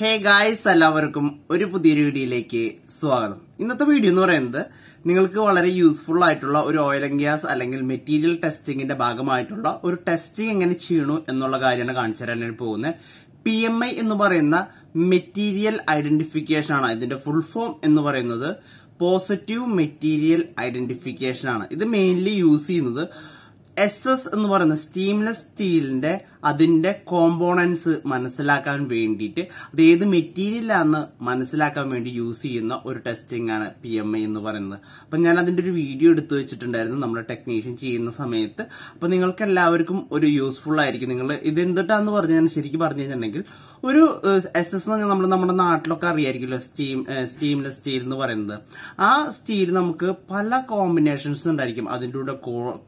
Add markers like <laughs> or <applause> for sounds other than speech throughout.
Hey guys എല്ലാവർക്കും ഒരു പുതിയൊരു വീഡിയോയിലേക്ക് സ്വാഗതം. ഇന്നത്തെ വീഡിയോ എന്ന് പറയുന്നത് നിങ്ങൾക്ക് വളരെ യൂസ്ഫുൾ ആയിട്ടുള്ള ഒരു ഓയിൽ ആൻഡ് ഗ്യാസ് അല്ലെങ്കിൽ മെറ്റീരിയൽ ടെസ്റ്റിംഗിന്റെ ഭാഗമായിട്ടുള്ള ഒരു ടെസ്റ്റിംഗ് എങ്ങനെ ചെയ്യണു എന്നുള്ള കാര്യമാണ് കാണിച്ചു തരാനായിട്ട് പോകുന്നത്. പി എം ഐ എന്ന് പറയുന്ന മെറ്റീരിയൽ ഐഡന്റിഫിക്കേഷൻ ആണ്. ഇതിന്റെ ഫുൾ ഫോം എന്ന് പറയുന്നത് പോസിറ്റീവ് മെറ്റീരിയൽ ഐഡന്റിഫിക്കേഷൻ ആണ്. ഇത് മെയിൻലി യൂസ് ചെയ്യുന്നത് എസ് എസ് എന്ന് പറയുന്ന സ്റ്റീംലെസ് സ്റ്റീലിന്റെ അതിന്റെ കോമ്പോണൻസ് മനസ്സിലാക്കാൻ വേണ്ടിയിട്ട് അത് ഏത് മെറ്റീരിയലാണെന്ന് മനസ്സിലാക്കാൻ വേണ്ടി യൂസ് ചെയ്യുന്ന ഒരു ടെസ്റ്റിംഗ് ആണ് പി എം ഐ എന്ന് പറയുന്നത്. അപ്പൊ ഞാൻ അതിന്റെ ഒരു വീഡിയോ എടുത്തു വെച്ചിട്ടുണ്ടായിരുന്നു നമ്മുടെ ടെക്നീഷ്യൻ ചെയ്യുന്ന സമയത്ത്. അപ്പൊ നിങ്ങൾക്ക് എല്ലാവർക്കും ഒരു യൂസ്ഫുൾ ആയിരിക്കും. നിങ്ങൾ ഇത് എന്തിട്ടാന്ന് പറഞ്ഞാൽ ശരിക്കും പറഞ്ഞു കഴിഞ്ഞിട്ടുണ്ടെങ്കിൽ ഒരു എസ് എസ് നമ്മൾ നമ്മുടെ നാട്ടിലൊക്കെ അറിയായിരിക്കുമല്ലോ സ്റ്റീം സ്റ്റീംലെസ് സ്റ്റീൽ എന്ന് പറയുന്നത്. ആ സ്റ്റീൽ നമുക്ക് പല കോമ്പിനേഷൻസ് ഉണ്ടായിരിക്കും. അതിന്റെ കൂടെ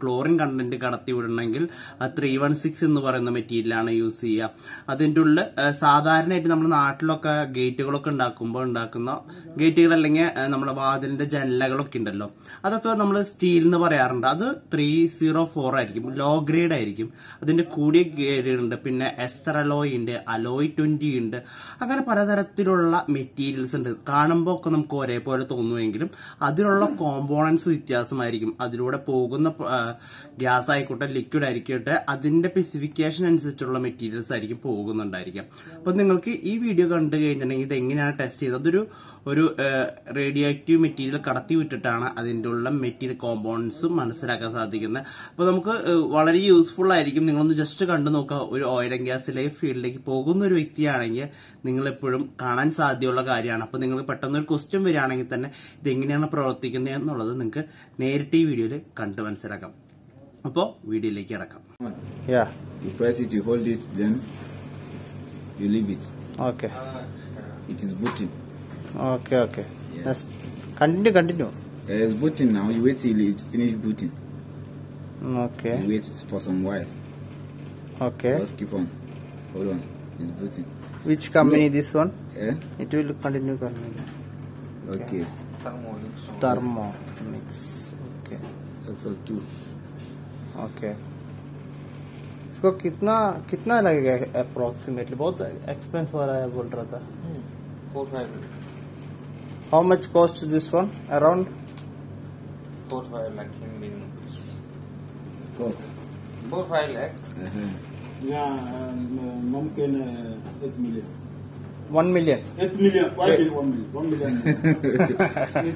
ക്ലോറിൻ കണ്ടന്റ് കടത്തി വിടണമെങ്കിൽ ത്രീ വൺ സിക്സ് എന്ന് പറയുന്ന മെറ്റീരിയലാണ് യൂസ് ചെയ്യുക. അതിന്റെ ഉള്ളിൽ സാധാരണയായിട്ട് നമ്മുടെ നാട്ടിലൊക്കെ ഗേറ്റുകളൊക്കെ ഉണ്ടാക്കുമ്പോൾ ഉണ്ടാക്കുന്ന ഗേറ്റുകൾ അല്ലെങ്കിൽ നമ്മുടെ വാതിലിന്റെ ജനലകളൊക്കെ ഉണ്ടല്ലോ. അതൊക്കെ നമ്മൾ സ്റ്റീൽ എന്ന് പറയാറുണ്ട്. അത് ത്രീ സീറോ ഫോർ ആയിരിക്കും. ലോ ഗ്രേഡ് ആയിരിക്കും. അതിന്റെ കൂടിയ ഗ്രേഡുകളുണ്ട് പിന്നെ എസ്റ്റർ അലോയിന്റെ അലോയ് ട്വന്റി ഉണ്ട്. അങ്ങനെ പലതരത്തിലുള്ള മെറ്റീരിയൽസ് ഉണ്ട്. കാണുമ്പോൾ ഒക്കെ നമുക്ക് ഒരേപോലെ തോന്നുമെങ്കിലും അതിലുള്ള കോമ്പോണൻസ് വ്യത്യാസമായിരിക്കും. അതിലൂടെ പോകുന്ന ഗ്യാസ് ആയിക്കോട്ടെ ലിക്വിഡ് ആയിക്കോട്ടെ അതിന്റെ സ്പെസിഫിക്കേഷൻ അനുസരിച്ചുള്ള മെറ്റീരിയൽസ് ആയിരിക്കും പോകുന്നുണ്ടായിരിക്കാം. അപ്പൊ നിങ്ങൾക്ക് ഈ വീഡിയോ കണ്ടു കഴിഞ്ഞിട്ടുണ്ടെങ്കിൽ ഇത് എങ്ങനെയാണ് ടെസ്റ്റ് ചെയ്തത്? അതൊരു ഒരു റേഡിയോ ആക്റ്റീവ് മെറ്റീരിയൽ കടത്തി വിട്ടിട്ടാണ് അതിന്റെ ഉള്ള മെറ്റീരിയൽ കോമ്പൗണ്ട്സും മനസ്സിലാക്കാൻ സാധിക്കുന്നത്. അപ്പോൾ നമുക്ക് വളരെ യൂസ്ഫുൾ ആയിരിക്കും. നിങ്ങളൊന്ന് ജസ്റ്റ് കണ്ടു നോക്കുക. ഒരു ഓയിൽ ആൻഡ് ഗ്യാസിലേക്ക് ഫീൽഡിലേക്ക് പോകുന്ന ഒരു വ്യക്തിയാണെങ്കിൽ നിങ്ങൾ എപ്പോഴും കാണാൻ സാധ്യതയുള്ള കാര്യമാണ് അപ്പൊ നിങ്ങൾ പെട്ടെന്ന് ഒരു ക്വസ്റ്റ്യൻ വരികയാണെങ്കിൽ തന്നെ ഇതെങ്ങനെയാണ് പ്രവർത്തിക്കുന്നത് എന്നുള്ളത് നിങ്ങൾക്ക് നേരിട്ട് ഈ വീഡിയോയിൽ കണ്ടു മനസ്സിലാക്കാം അപ്പോ വീഡിയോയിലേക്ക് അടക്കാം continue continue Uh, it's booting now. You wait till it's finished booting. Okay. You wait for some while. Okay. Just keep on. Hold on. Okay. It's booting. Which company this one? Eh? It will continue. Continue. Okay. okay. Thermo mix. Okay. XL2. Okay. इसको कितना कितना लगेगा approximately बहुत expense हो रहा है बोल रहा था Four five, how much cost this one around four five lakh Indian rupees. Cost. Four five lakh. Yeah, um, uh, mungkin 8 million. 1 million. 8 million. Why yeah. 1 million? 1 million.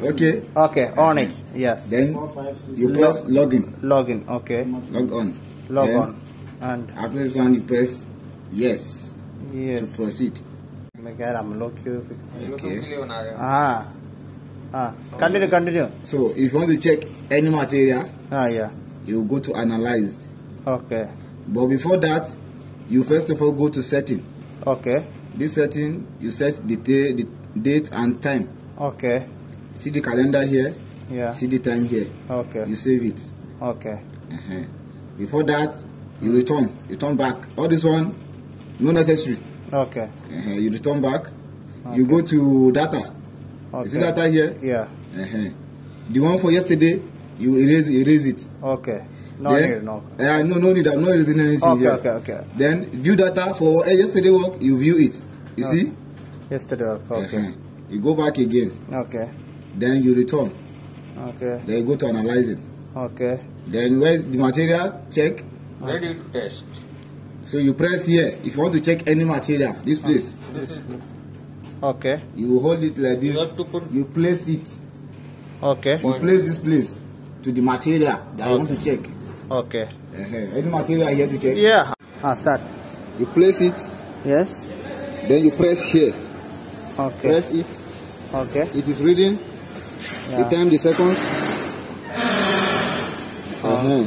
<laughs> okay. Okay, on it. Yes. Then Four, five, six, you press login. Login, okay. Log on. Log then on. And after this one, you press yes, yes. to proceed. My God, I'm low curious. Okay. Ah. Ah. Continue, continue. So, if you want to check any material, ah, yeah. you go to analyze. Okay. But before that, you first of all go to setting. Okay. This setting, you set the, day, the date and time. Okay. See the calendar here. Yeah. See the time here. Okay. You save it. Okay. Uh -huh. Before that, you return. You turn back. All this one, no necessary. Okay. Uh -huh. You return back. Okay. You go to data. Okay. You see data here? Yeah. Uh -huh. The one for yesterday, you erase erase it. Okay. No then, need, no. Uh, no, no need. I'm not reading anything okay, here. Okay, okay, okay. Then view data for uh, yesterday work. You view it. You oh. see? Yesterday work. Okay. Uh -huh. You go back again. Okay. Then you return. Okay. Then you go to analyzing. Okay. Then where the material check. Ready to test. So you press here if you want to check any material. This ah. place. This okay. You hold it like this. You, to you place it. Okay. You place this place to the material that okay. you want to check. Okay. Any material here to check? Yeah. Ah, start. You place it. Yes. Then you press here. Okay. Press it. Okay. It is reading. Yeah. The time, the seconds. Oh. Uh -huh.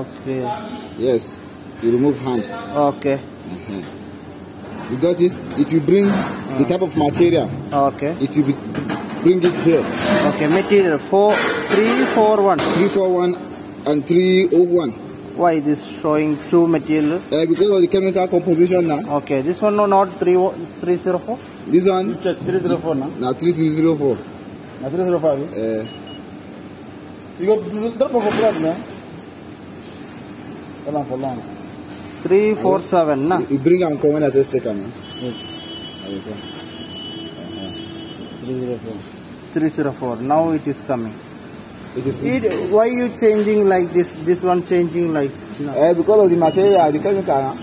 Okay. Yes. You remove hand. Okay. Uh -huh. You got it. It will bring uh. the mm. type of material. Okay. It will bring it here. Okay. Material four, three, four, one. Three, four, one and 301. why this showing two material Uh, because of the chemical composition now. okay this one no not three o- three zero four This one Check 304 now. now 3004. Now 305. Uh, You got this drop of a problem, man. Hold on for long. three four seven na you bring and come when I just check am. Wait. There you go. Uh-huh. 304. 304. Now it is coming. It is It, why you changing like this? This one changing like this? No. uh, because of the material, the chemical.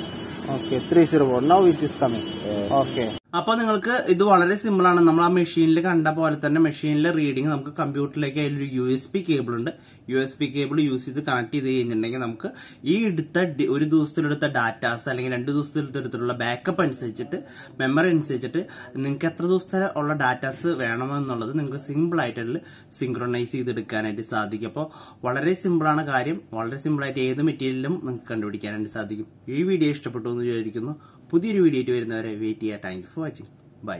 Okay, 304. Now it is coming. Uh, Okay. അപ്പൊ നിങ്ങൾക്ക് ഇത് വളരെ simple ആണ് നമ്മൾ ആ മെഷീനിൽ കണ്ട പോലെ തന്നെ മെഷീനിലെ റീഡിംഗ് നമുക്ക് കമ്പ്യൂട്ടറിലേക്ക് അതിലൊരു യു എസ് പി കേബിൾ ഉണ്ട് U S B cable use ചെയ്ത് കണക്ട് ചെയ്ത് കഴിഞ്ഞിട്ടുണ്ടെങ്കിൽ നമുക്ക് ഈ എടുത്ത ഒരു ദിവസത്തിലെടുത്ത ഡാറ്റാസ് അല്ലെങ്കിൽ രണ്ട് ദിവസത്തിലെടുത്തിട്ടുള്ള ബാക്കപ്പ് അനുസരിച്ചിട്ട് മെമ്മറി അനുസരിച്ചിട്ട് നിങ്ങൾക്ക് എത്ര ദിവസത്തെ ഉള്ള ഡാറ്റാസ് വേണമെന്നുള്ളത് നിങ്ങൾക്ക് സിമ്പിൾ ആയിട്ട് സിങ്ക്രണൈസ് ചെയ്തെടുക്കാനായിട്ട് സാധിക്കും. അപ്പോൾ വളരെ സിമ്പിളാണ് കാര്യം. വളരെ സിമ്പിളായിട്ട് ഏത് മെറ്റീരിയലും നിങ്ങൾക്ക് കണ്ടുപിടിക്കാനായിട്ട് സാധിക്കും. ഈ വീഡിയോ ഇഷ്ടപ്പെട്ടു എന്ന് വിചാരിക്കുന്നു. പുതിയൊരു വീഡിയോ ആയിട്ട് വരുന്നവരെ വെയിറ്റ് ചെയ്യാം. Thank for watching bye